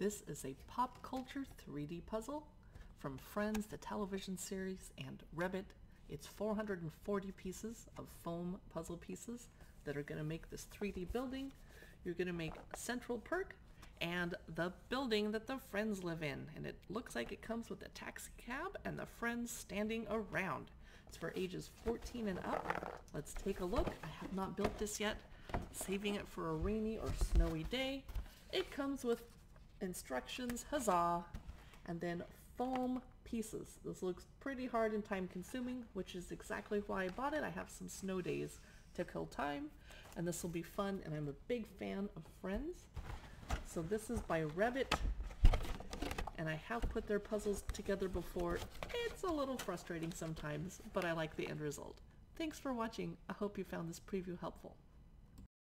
This is a pop culture 3D puzzle from Friends, the television series, and Wrebbit. It's 440 pieces of foam puzzle pieces that are going to make this 3D building. You're going to make Central Perk and the building that the friends live in. And it looks like it comes with a taxi cab and the friends standing around. It's for ages 14 and up. Let's take a look. I have not built this yet. Saving it for a rainy or snowy day. It comes with instructions, huzzah, and then foam pieces. This looks pretty hard and time consuming, which is exactly why I bought it. I have some snow days to kill time, and this will be fun, and I'm a big fan of Friends. So this is by Wrebbit, and I have put their puzzles together before. It's a little frustrating sometimes, but I like the end result. Thanks for watching. I hope you found this preview helpful.